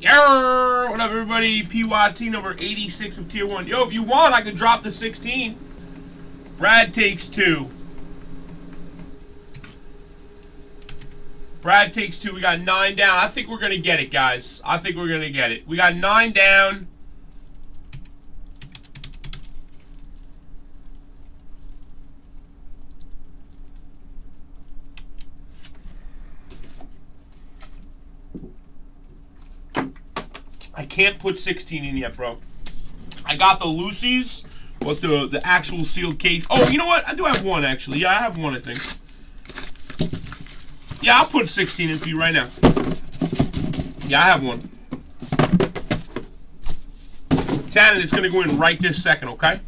Yo, what up, everybody? PYT number 86 of Tier 1. Yo, if you want, I can drop the 16. Brad takes two. Brad takes two. We got nine down. I think we're going to get it, guys. I think we're going to get it. We got nine down. I can't put 16 in yet, bro. I got the Lucy's, but the, the actual sealed case. Oh, you know what? I do have one, actually. Yeah, I have one, I think. Yeah, I'll put 16 in for you right now. Yeah, I have one. 10, and it's going to go in right this second, okay?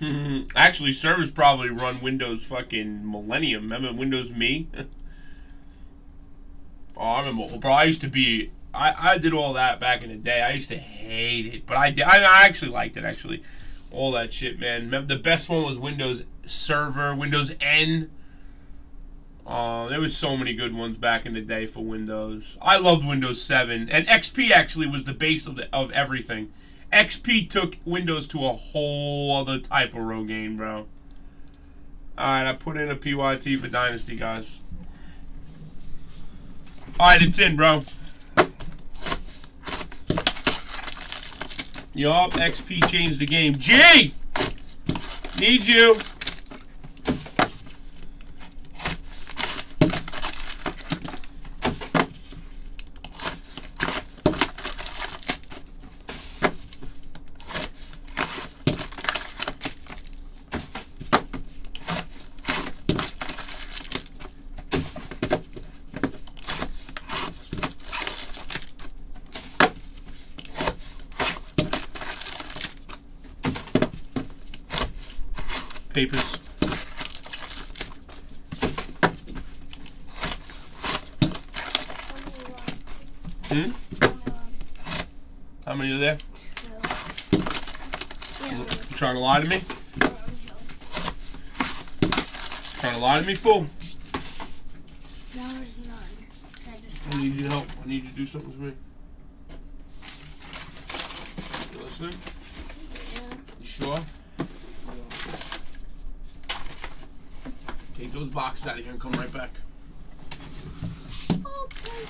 Actually, servers probably run Windows fucking Millennium. Remember Windows Me? oh, I remember. Bro, I used to be. I, I did all that back in the day. I used to hate it, but I did. I, I actually liked it. Actually, all that shit, man. Remember, the best one was Windows Server, Windows N. Uh, there was so many good ones back in the day for Windows. I loved Windows 7, and XP actually was the base of the, of everything. XP took Windows to a whole other type of Rogaine, bro. Alright, I put in a PYT for Dynasty, guys. Alright, it's in, bro. Yup, XP changed the game. G! Need you. Papers. Hmm? How many are there? You trying to lie to me? Trying to lie to me, fool? I need your help. I need you to do something for me. You listening? Yeah. You sure? Take those boxes out of here and come right back. Okay.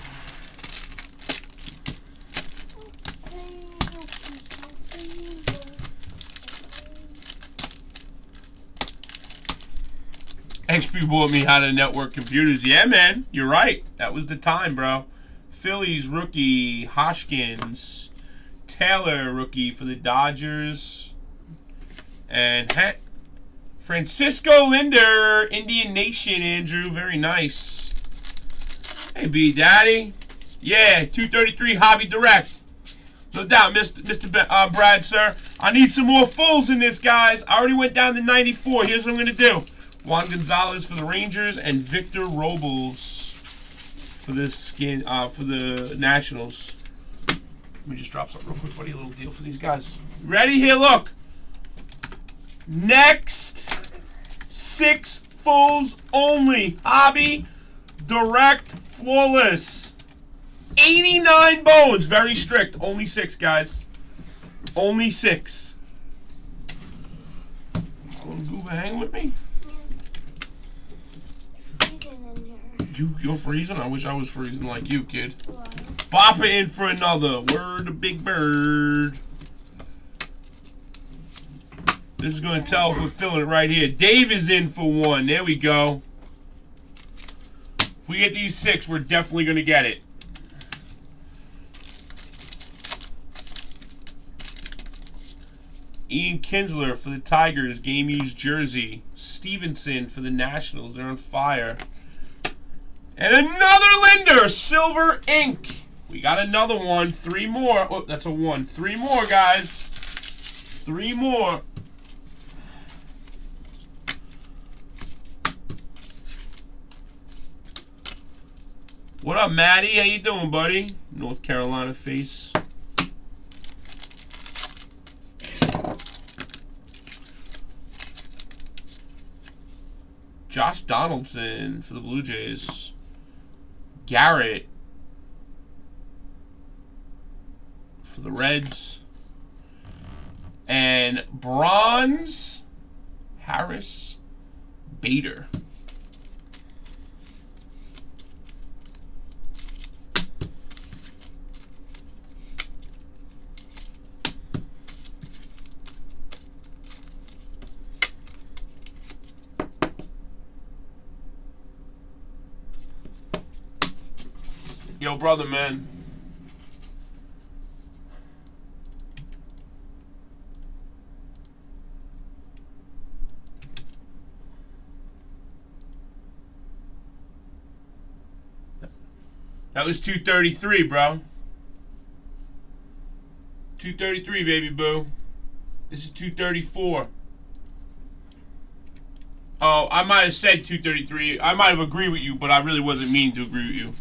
XP bought me how to network computers. Yeah, man. You're right. That was the time, bro. Phillies rookie, Hoskins. Taylor rookie for the Dodgers. And ha Francisco Lindor, Indian Nation, Andrew. Very nice. Hey, B Daddy. Yeah, 233 Hobby Direct. No doubt, Mr. Mr. Uh, Brad, sir. I need some more fulls in this, guys. I already went down to 94. Here's what I'm going to do. Juan Gonzalez for the Rangers and Victor Robles for the skin uh, for the Nationals. Let me just drop something real quick, buddy. A little deal for these guys. Ready? Here, look. Next, six fulls only. Hobby, direct, flawless. 89 bones. Very strict. Only six, guys. Only six. To goof hang with me? You, you're freezing? I wish I was freezing like you, kid. Bop it in for another. Word Big Bird. This is going to tell if we're filling it right here. Dave is in for one. There we go. If we get these six, we're definitely going to get it. Ian Kinsler for the Tigers, game used jersey. Stevenson for the Nationals, they're on fire. And another Lindor, Silver Ink. We got another one, three more. Oh, that's a one. Three more, guys. Three more. What up, Maddie? How you doing, buddy? North Carolina face. Josh Donaldson for the Blue Jays. Garrett for the Reds. And bronze Harris Bader. Yo, brother, man. That was 233, bro. 233, baby boo. This is 234. Oh, I might have said 233. I might have agreed with you, but I really wasn't meaning to agree with you.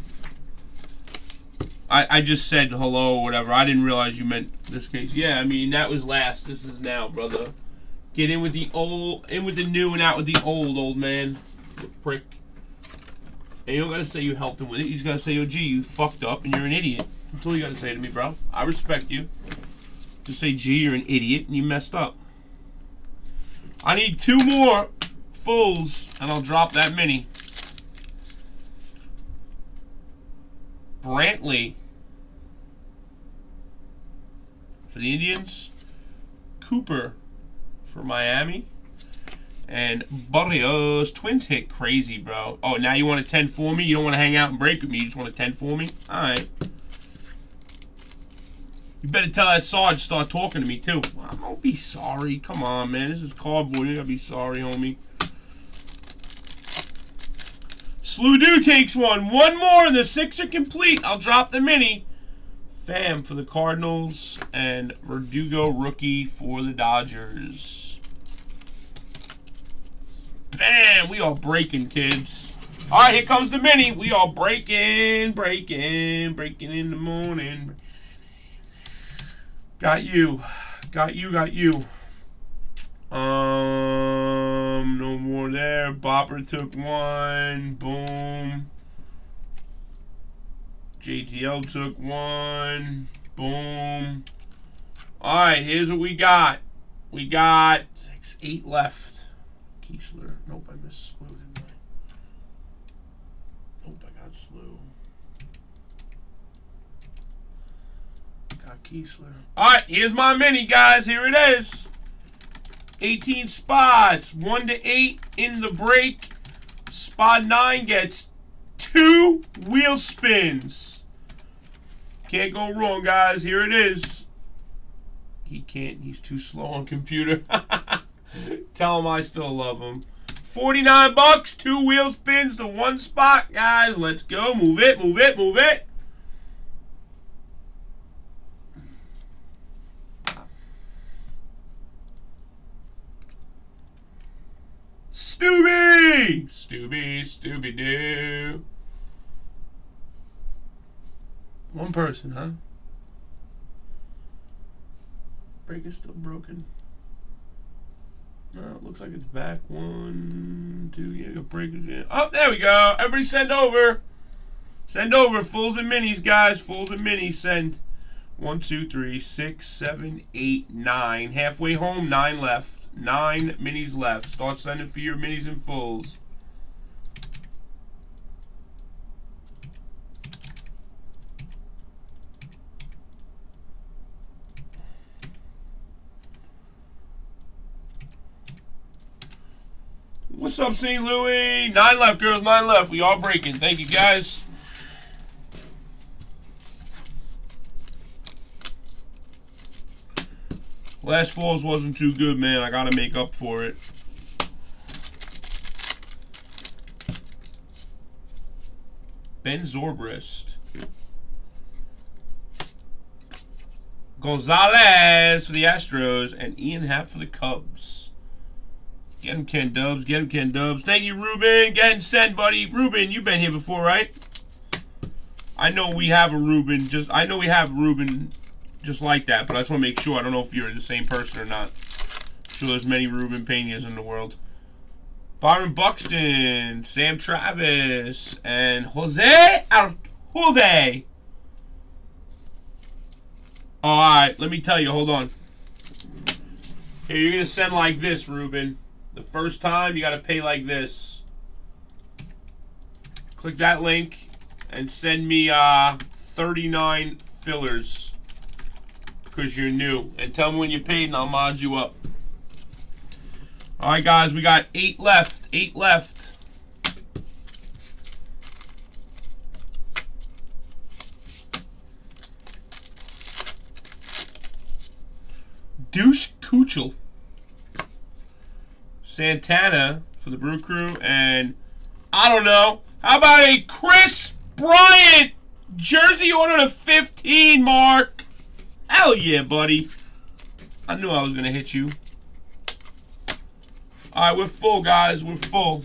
I, I just said hello or whatever. I didn't realize you meant this case. Yeah, I mean that was last. This is now, brother. Get in with the old, in with the new, and out with the old, old man. Prick. And you don't gotta say you helped him with it. You just gotta say, "Oh, gee, you fucked up and you're an idiot." That's all you gotta say to me, bro. I respect you. Just say, "Gee, you're an idiot and you messed up." I need two more fools, and I'll drop that mini. Brantley for the Indians. Cooper for Miami. And Berrios. Twins hit crazy, bro. Oh, now you want a 10 for me? You don't want to hang out and break with me. You just want a 10 for me? All right. You better tell that Sarge to start talking to me, too. Well, don't be sorry. Come on, man. This is cardboard. You gotta be sorry, homie. Sludu takes one. One more, and the six are complete. I'll drop the mini. Pham for the Cardinals, and Verdugo rookie for the Dodgers. Bam! We are breaking, kids. All right, here comes the mini. We are breaking, breaking, breaking in the morning. Got you. Got you, got you. Um, no more there. Bopper took one. Boom. JTL took one. Boom. All right, here's what we got. We got six, eight left. Kiesler. Nope, I missed Slew, didn't I? Nope, I got Slew. Got Kiesler. All right, here's my mini, guys. Here it is. 18 spots. 1 to 8 in the break. Spot 9 gets two wheel spins. Can't go wrong, guys. Here it is. He can't. He's too slow on computer. Tell him I still love him. 49 bucks, two wheel spins to one spot. Guys, let's go. Move it, move it, move it. Stubby! Stubby, Stubby One person, huh? Break is still broken. No, it looks like it's back. One, two, yeah, the break is in. Oh, there we go. Everybody send over. Send over. Fools and minis, guys. Fools and minis. Send. One, two, three, six, seven, eight, nine. Halfway home, nine left. Nine minis left. Start sending for your minis and fulls. What's up, St. Louis? Nine left, girls. Nine left. We all breaking. Thank you, guys. Last falls wasn't too good, man. I gotta make up for it. Ben Zobrist. Gonzalez for the Astros and Ian Happ for the Cubs. Get him, Ken Dubs. Get him, Ken Dubs. Thank you, Ruben. Getting sent, buddy. Ruben, you've been here before, right? I know we have a Ruben. Just I know we have Ruben just like that, but I just want to make sure. I don't know if you're the same person or not. I'm sure there's many Ruben Penas in the world. Byron Buxton, Sam Travis, and Jose Altuve. All right, let me tell you. Hold on. Here, you're gonna send like this, Ruben. The first time, you gotta pay like this. Click that link and send me uh 39 fillers because you're new. And tell me when you paid, and I'll mod you up. All right, guys, we got eight left. Eight left. Douche Keuchel. Santana for the Brew Crew. And I don't know. How about a Kris Bryant jersey order to 15, Mark? Hell yeah, buddy. I knew I was going to hit you. All right, we're full, guys. We're full.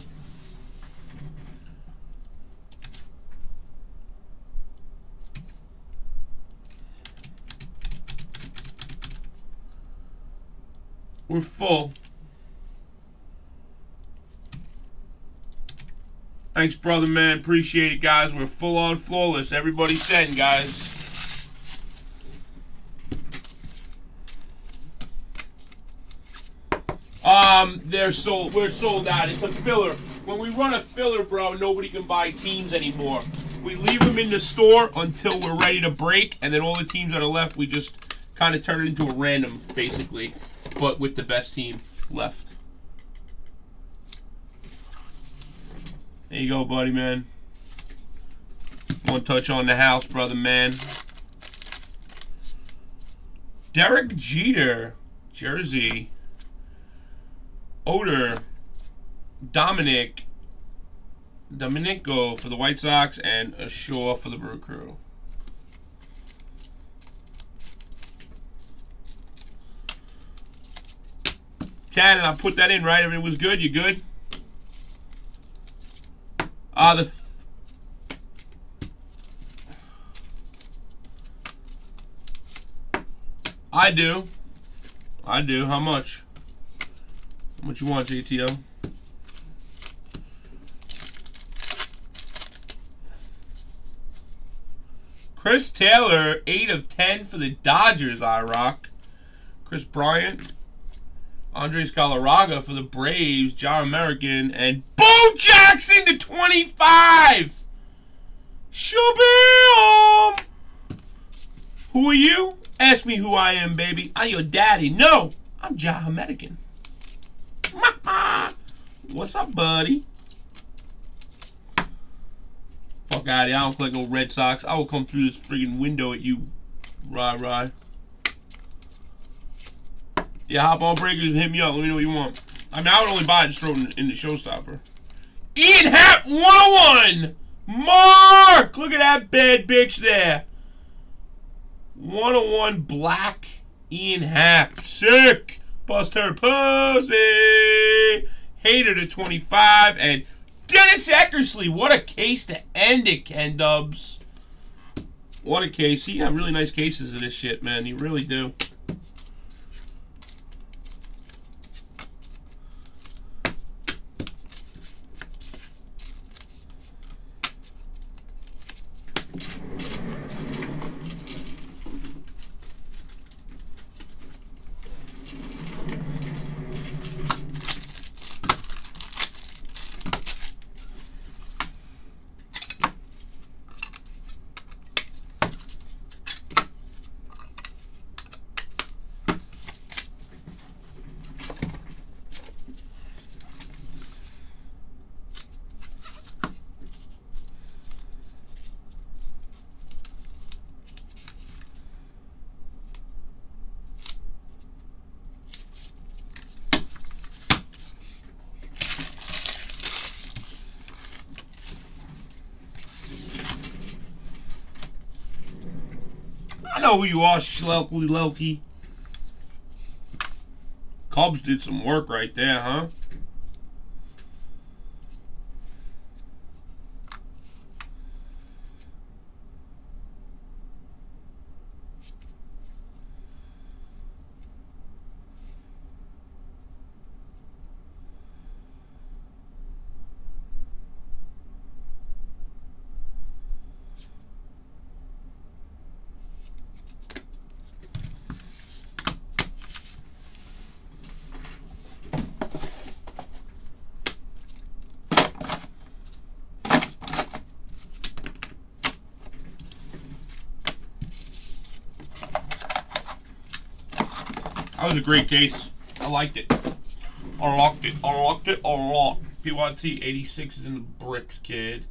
We're full. Thanks, brother, man. Appreciate it, guys. We're full on flawless. Everybody send, guys. Um, they're sold. We're sold out. It's a filler. When we run a filler, bro, nobody can buy teams anymore. We leave them in the store until we're ready to break, and then all the teams that are left, we just kind of turn it into a random, basically, but with the best team left. There you go, buddy, man. One touch on the house, brother, man. Derek Jeter, Jersey. Odor, Dominic, Dominico for the White Sox, and Ashore for the Brew Crew. Ten, and I put that in, right? Everything was good? You good? Uh, the... I do. I do. How much? What you want, JTO? Chris Taylor, 8 of 10 for the Dodgers, I rock. Kris Bryant. Andres Galarraga for the Braves, John American, and Bo Jackson to 25! Shabam! Who are you? Ask me who I am, baby. I'm your daddy. No, I'm John American. What's up, buddy? Fuck out of here. I don't collect no Red Sox. I will come through this friggin' window at you, Rye Rye. Yeah, hop on breakers and hit me up. Let me know what you want. I mean, I would only buy it throw in, in the showstopper. Ian Happ 101! Mark! Look at that bad bitch there. 101 black Ian Happ. Sick! Buster Posey. Hater to 25. And Dennis Eckersley. What a case to end it, Ken Dubs. What a case. He got really nice cases of this shit, man. You really do. Know who you are, Shlelky Loki. Cubs did some work right there, huh? Was a great case. I liked it. I locked it. I locked it. I locked. PYT 86 is in the bricks, kid.